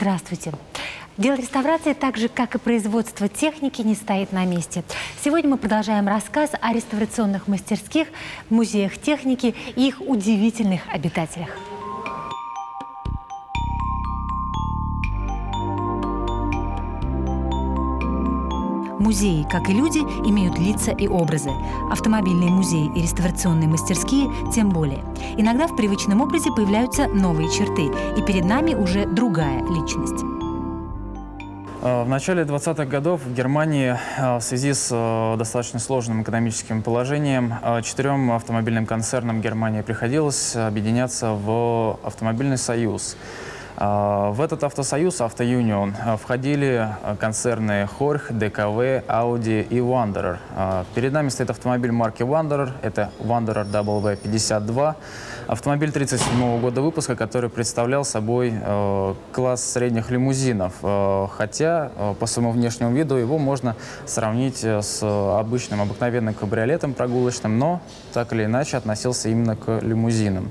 Здравствуйте. Дело реставрации, так же как и производство техники, не стоит на месте. Сегодня мы продолжаем рассказ о реставрационных мастерских, музеях техники и их удивительных обитателях. Музеи, как и люди, имеют лица и образы. Автомобильные музеи и реставрационные мастерские тем более. Иногда в привычном образе появляются новые черты, и перед нами уже другая личность. Э, в начале 20-х годов в Германии э, в связи с э, достаточно сложным экономическим положением четырем автомобильным концернам Германии приходилось объединяться в автомобильный союз. В этот автосоюз, Автоюнион, входили концерны Хорх, ДКВ, Audi и Wanderer. Перед нами стоит автомобиль марки Wanderer, это Wanderer W52. Автомобиль 1937 года выпуска, который представлял собой класс средних лимузинов, хотя по своему внешнему виду его можно сравнить с обычным обыкновенным кабриолетом прогулочным, но так или иначе относился именно к лимузинам.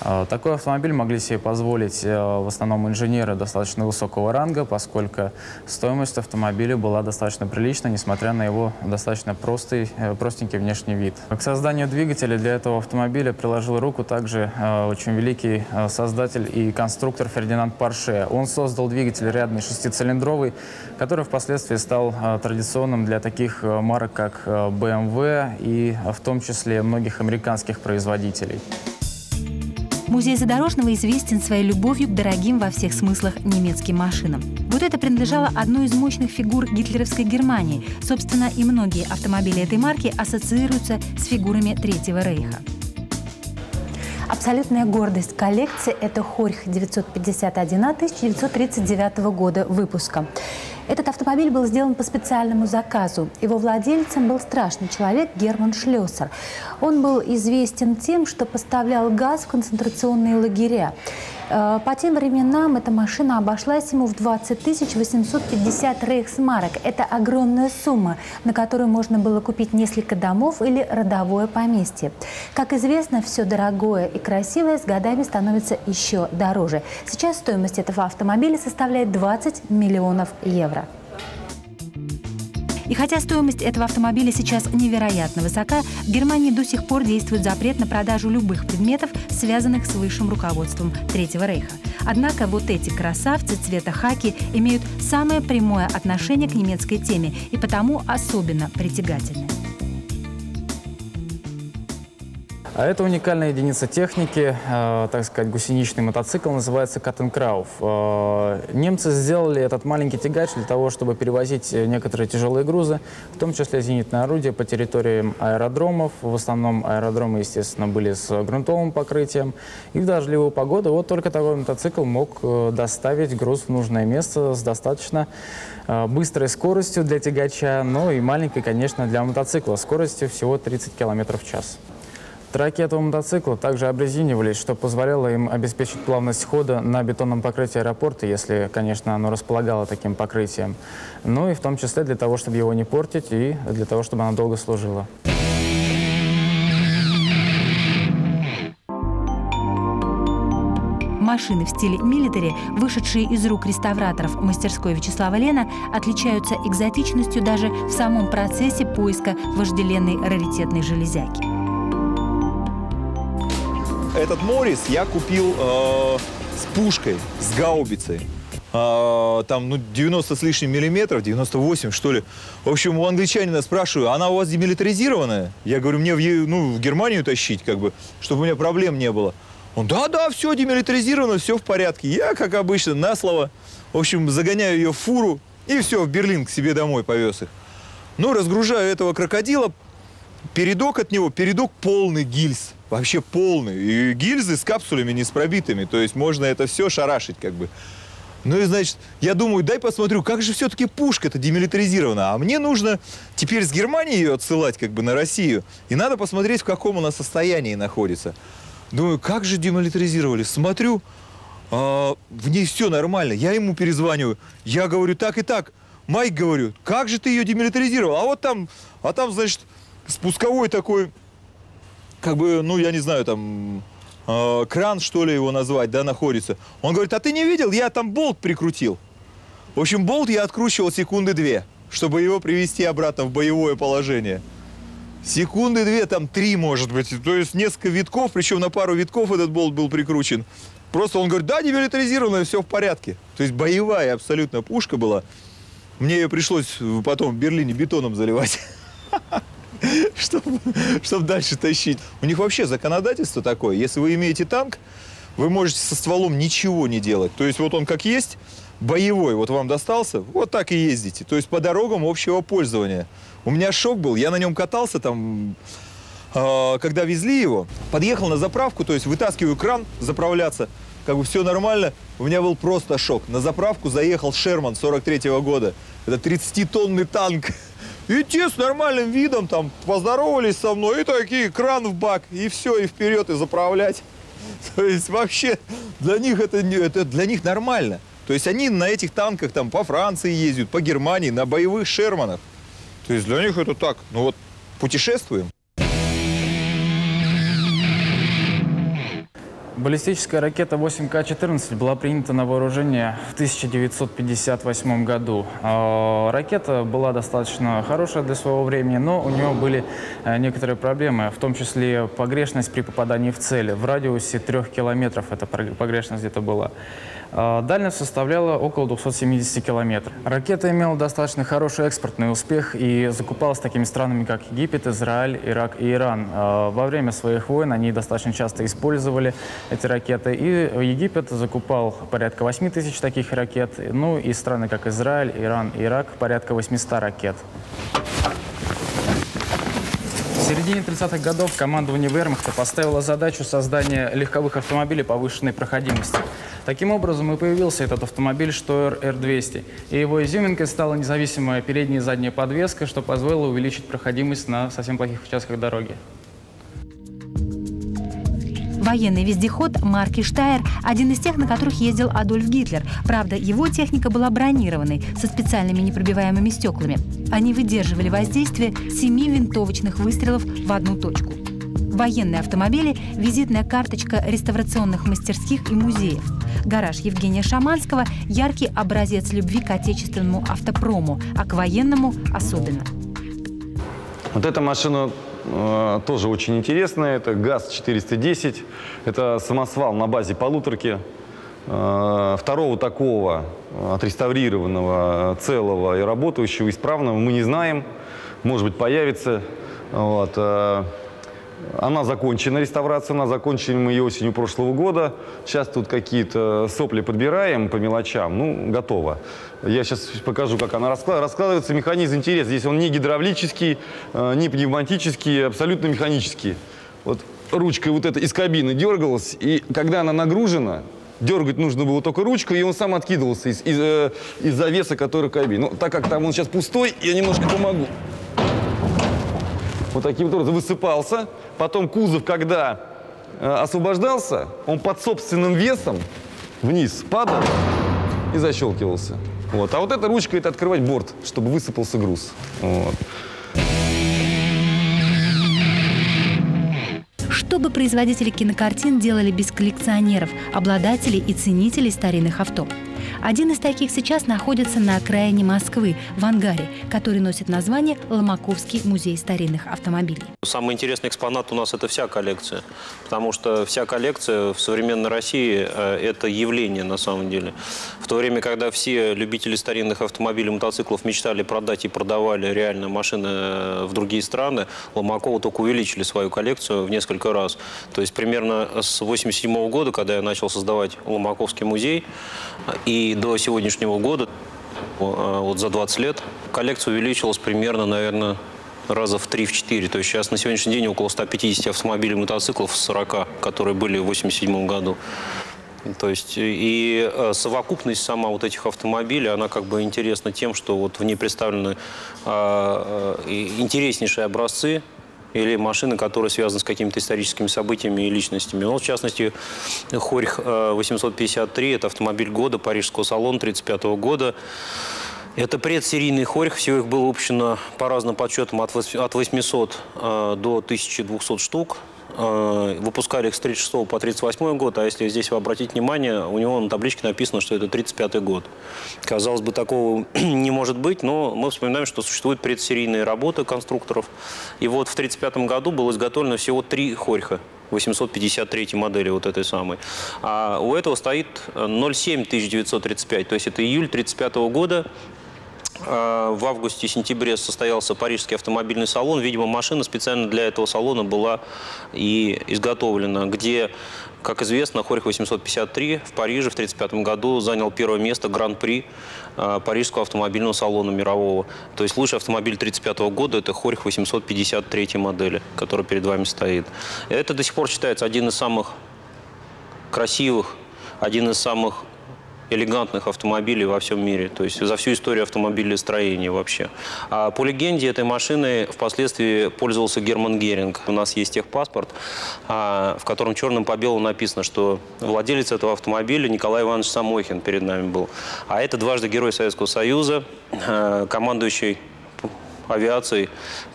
А, такой автомобиль могли себе позволить э, в основном инженеры достаточно высокого ранга, поскольку стоимость автомобиля была достаточно прилична, несмотря на его достаточно простый, э, простенький внешний вид. К созданию двигателя для этого автомобиля приложил руку также э, очень великий создатель и конструктор Фердинанд Парше. Он создал двигатель рядный шестицилиндровый, который впоследствии стал традиционным для таких марок, как BMW и в том числе многих американских производителей. Музей Задорожного известен своей любовью к дорогим во всех смыслах немецким машинам. Вот это принадлежало одной из мощных фигур гитлеровской Германии. Собственно, и многие автомобили этой марки ассоциируются с фигурами Третьего Рейха. Абсолютная гордость коллекции – это Хорьх 951 1939 года выпуска. Этот автомобиль был сделан по специальному заказу. Его владельцем был страшный человек Герман Шлёсер. Он был известен тем, что поставлял газ в концентрационные лагеря. Э, по тем временам эта машина обошлась ему в 20 850 рейхсмарок. Это огромная сумма, на которую можно было купить несколько домов или родовое поместье. Как известно, все дорогое и красивое с годами становится еще дороже. Сейчас стоимость этого автомобиля составляет 20 миллионов евро. И хотя стоимость этого автомобиля сейчас невероятно высока, в Германии до сих пор действует запрет на продажу любых предметов, связанных с высшим руководством Третьего Рейха. Однако вот эти красавцы цвета хаки имеют самое прямое отношение к немецкой теме и потому особенно притягательны. А это уникальная единица техники, э, так сказать, гусеничный мотоцикл, называется Каттенкрауф. Э, немцы сделали этот маленький тягач для того, чтобы перевозить некоторые тяжелые грузы, в том числе зенитное орудие по территориям аэродромов. В основном аэродромы, естественно, были с грунтовым покрытием. И в дождливую погоду вот только такой мотоцикл мог э, доставить груз в нужное место с достаточно э, быстрой скоростью для тягача, но и маленькой, конечно, для мотоцикла, скоростью всего 30 км в час. Траки этого мотоцикла также обрезинивались, что позволяло им обеспечить плавность хода на бетонном покрытии аэропорта, если, конечно, оно располагало таким покрытием. Ну и в том числе для того, чтобы его не портить и для того, чтобы оно долго служило. Машины в стиле милитари, вышедшие из рук реставраторов мастерской Вячеслава Лена, отличаются экзотичностью даже в самом процессе поиска вожделенной раритетной железяки этот Моррис я купил э, с пушкой, с гаубицей. Э, там, ну, 90 с лишним миллиметров, 98, что ли. В общем, у англичанина спрашиваю, она у вас демилитаризированная? Я говорю, мне в, ну, в Германию тащить, как бы, чтобы у меня проблем не было. Он, да-да, все демилитаризировано, все в порядке. Я, как обычно, на слово, в общем, загоняю ее в фуру и все, в Берлин к себе домой повез их. Ну, разгружаю этого крокодила, передок от него, передок полный гильз вообще полный. И гильзы с капсулями не с пробитыми. То есть можно это все шарашить как бы. Ну и, значит, я думаю, дай посмотрю, как же все-таки пушка-то демилитаризирована. А мне нужно теперь с Германии ее отсылать как бы на Россию. И надо посмотреть, в каком она состоянии находится. Думаю, как же демилитаризировали? Смотрю, а, в ней все нормально. Я ему перезваниваю. Я говорю, так и так. Майк, говорю, как же ты ее демилитаризировал? А вот там, а там, значит, спусковой такой как бы, ну, я не знаю, там, э, кран, что ли его назвать, да, находится. Он говорит, а ты не видел, я там болт прикрутил. В общем, болт я откручивал секунды две, чтобы его привести обратно в боевое положение. Секунды две, там три, может быть. То есть несколько витков, причем на пару витков этот болт был прикручен. Просто он говорит, да, демилитаризированная, все в порядке. То есть боевая абсолютно пушка была. Мне ее пришлось потом в Берлине бетоном заливать. Чтобы, чтобы дальше тащить. У них вообще законодательство такое. Если вы имеете танк, вы можете со стволом ничего не делать. То есть вот он как есть, боевой, вот вам достался, вот так и ездите. То есть по дорогам общего пользования. У меня шок был, я на нем катался там, э, когда везли его, подъехал на заправку, то есть вытаскиваю кран заправляться, как бы все нормально. У меня был просто шок. На заправку заехал Шерман 43 -го года. Это 30-тонный танк. И те с нормальным видом там поздоровались со мной, и такие, кран в бак, и все, и вперед, и заправлять. То есть вообще для них это, это для них нормально. То есть они на этих танках там по Франции ездят, по Германии, на боевых Шерманах. То есть для них это так, ну вот путешествуем. Баллистическая ракета 8К-14 была принята на вооружение в 1958 году. А, ракета была достаточно хорошая для своего времени, но у нее были э, некоторые проблемы, в том числе погрешность при попадании в цель. В радиусе трех километров эта погрешность где-то была. А, дальность составляла около 270 километров. Ракета имела достаточно хороший экспортный успех и закупалась такими странами, как Египет, Израиль, Ирак и Иран. А, во время своих войн они достаточно часто использовали эти ракеты. И Египет закупал порядка 8 тысяч таких ракет. Ну и страны, как Израиль, Иран Ирак, порядка 800 ракет. В середине 30-х годов командование Вермахта поставило задачу создания легковых автомобилей повышенной проходимости. Таким образом и появился этот автомобиль Steyr R200. И его изюминкой стала независимая передняя и задняя подвеска, что позволило увеличить проходимость на совсем плохих участках дороги. Военный вездеход марки «Штайр» – один из тех, на которых ездил Адольф Гитлер. Правда, его техника была бронированной, со специальными непробиваемыми стеклами. Они выдерживали воздействие семи винтовочных выстрелов в одну точку. Военные автомобили – визитная карточка реставрационных мастерских и музеев. Гараж Евгения Шаманского – яркий образец любви к отечественному автопрому, а к военному особенно. Вот эта машина тоже очень интересная. Это ГАЗ-410. Это самосвал на базе полуторки. Э, второго такого отреставрированного, целого и работающего, исправного мы не знаем. Может быть, появится. Вот. Она закончена, реставрация, она закончена мы ее осенью прошлого года. Сейчас тут какие-то сопли подбираем по мелочам, ну, готово. Я сейчас покажу, как она раскладывается. Механизм интересный. Здесь он не гидравлический, э, не пневматический, абсолютно механический. Вот ручка вот эта из кабины дергалась, и когда она нагружена, дергать нужно было только ручку, и он сам откидывался из, из, э, из завеса, который в кабине. Ну, так как там он сейчас пустой, я немножко помогу вот таким образом высыпался. Потом кузов, когда э, освобождался, он под собственным весом вниз падал и защелкивался. Вот. А вот эта ручка – это открывать борт, чтобы высыпался груз. Вот. Что бы производители кинокартин делали без коллекционеров, обладателей и ценителей старинных авто? Один из таких сейчас находится на окраине Москвы, в ангаре, который носит название Ломаковский музей старинных автомобилей. Самый интересный экспонат у нас – это вся коллекция, потому что вся коллекция в современной России э, – это явление на самом деле. В то время, когда все любители старинных автомобилей, мотоциклов мечтали продать и продавали реально машины э, в другие страны, Ломакова только увеличили свою коллекцию в несколько раз. То есть примерно с 1987 года, когда я начал создавать Ломаковский музей, и до сегодняшнего года, э, вот за 20 лет, коллекция увеличилась примерно, наверное, раза в 3-4. То есть сейчас на сегодняшний день около 150 автомобилей мотоциклов с 40, которые были в 1987 году. То есть и э, совокупность сама вот этих автомобилей, она как бы интересна тем, что вот в ней представлены э, интереснейшие образцы или машины, которые связаны с какими-то историческими событиями и личностями. Ну, в частности, Хорьх 853 – это автомобиль года Парижского салона 1935 года. Это предсерийный хорьх, всего их было выпущено по разным подсчетам от 800 э, до 1200 штук. Э, выпускали их с 36 по 38 год, а если здесь вы обратите внимание, у него на табличке написано, что это 35 год. Казалось бы, такого не может быть, но мы вспоминаем, что существуют предсерийные работы конструкторов. И вот в 1935 году было изготовлено всего три хорьха. 853 модели вот этой самой. А у этого стоит 07 1935, то есть это июль 1935 года. А, в августе-сентябре состоялся Парижский автомобильный салон. Видимо, машина специально для этого салона была и изготовлена, где, как известно, Хорих 853 в Париже в 1935 году занял первое место Гран-при а, Парижского автомобильного салона мирового. То есть лучший автомобиль 1935 года – это Хорих 853 модели, который перед вами стоит. Это до сих пор считается один из самых красивых, один из самых элегантных автомобилей во всем мире, то есть за всю историю автомобилестроения вообще. А по легенде этой машины впоследствии пользовался Герман Геринг. У нас есть техпаспорт, а, в котором черным по белому написано, что владелец этого автомобиля Николай Иванович Самохин перед нами был. А это дважды Герой Советского Союза, а, командующий авиацией,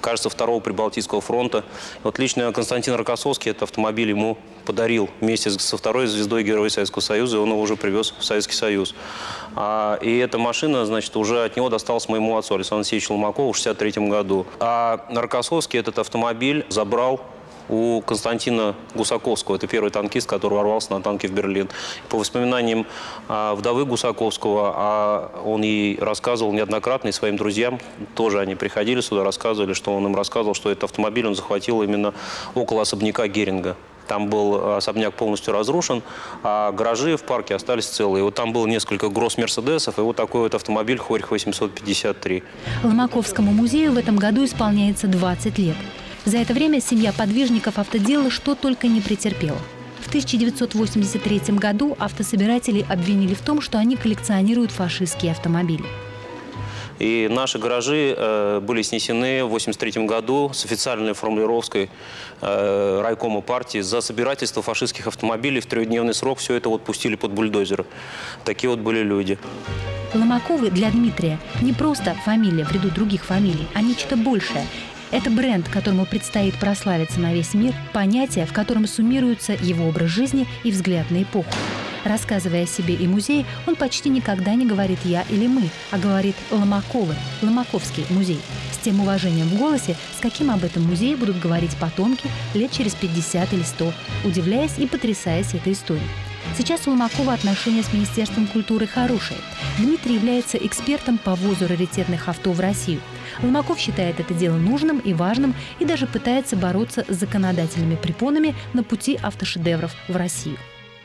кажется, второго Прибалтийского фронта. Вот лично Константин Рокоссовский этот автомобиль ему подарил вместе со второй звездой Героя Советского Союза, и он его уже привез в Советский Союз. А, и эта машина, значит, уже от него досталась моему отцу, Александру Алексеевичу Ломакову, в 1963 году. А Рокоссовский этот автомобиль забрал у Константина Гусаковского. Это первый танкист, который ворвался на танке в Берлин. По воспоминаниям а, вдовы Гусаковского, а он ей рассказывал неоднократно и своим друзьям, тоже они приходили сюда, рассказывали, что он им рассказывал, что этот автомобиль он захватил именно около особняка Геринга. Там был особняк полностью разрушен, а гаражи в парке остались целые. Вот там было несколько гросс-мерседесов и вот такой вот автомобиль Хорих 853. Ломаковскому музею в этом году исполняется 20 лет. За это время семья подвижников автодела что только не претерпела. В 1983 году автособиратели обвинили в том, что они коллекционируют фашистские автомобили. И наши гаражи э, были снесены в 1983 году с официальной формулировкой э, райкома партии за собирательство фашистских автомобилей в трехдневный срок. Все это вот пустили под бульдозеры. Такие вот были люди. Ломаковы для Дмитрия не просто фамилия в ряду других фамилий, а нечто большее. Это бренд, которому предстоит прославиться на весь мир, понятие, в котором суммируется его образ жизни и взгляд на эпоху. Рассказывая о себе и музее, он почти никогда не говорит «я» или «мы», а говорит «Ломаковы», «Ломаковский музей», с тем уважением в голосе, с каким об этом музее будут говорить потомки лет через 50 или 100, удивляясь и потрясаясь этой историей. Сейчас у Ломакова отношения с Министерством культуры хорошие. Дмитрий является экспертом по ввозу раритетных авто в Россию. Ломаков считает это дело нужным и важным и даже пытается бороться с законодательными препонами на пути автошедевров в Россию.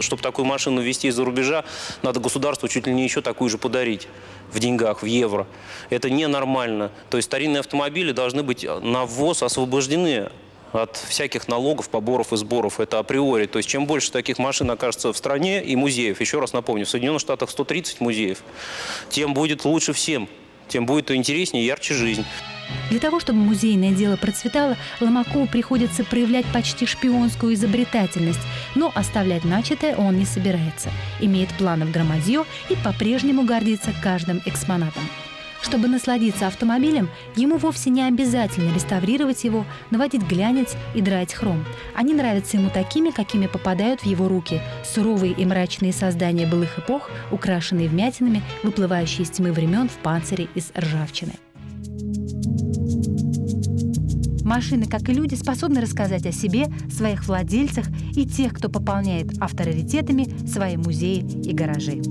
Чтобы такую машину ввести из-за рубежа, надо государству чуть ли не еще такую же подарить в деньгах, в евро. Это ненормально. То есть старинные автомобили должны быть на ввоз освобождены от всяких налогов, поборов и сборов. Это априори. То есть чем больше таких машин окажется в стране и музеев, еще раз напомню, в Соединенных Штатах 130 музеев, тем будет лучше всем, тем будет интереснее и ярче жизнь. Для того, чтобы музейное дело процветало, Ломакову приходится проявлять почти шпионскую изобретательность, но оставлять начатое он не собирается. Имеет планы в громадье и по-прежнему гордится каждым экспонатом. Чтобы насладиться автомобилем, ему вовсе не обязательно реставрировать его, наводить глянец и драть хром. Они нравятся ему такими, какими попадают в его руки. Суровые и мрачные создания былых эпох, украшенные вмятинами, выплывающие из тьмы времен в панцире из ржавчины. Машины, как и люди, способны рассказать о себе, своих владельцах и тех, кто пополняет авторитетами свои музеи и гаражи.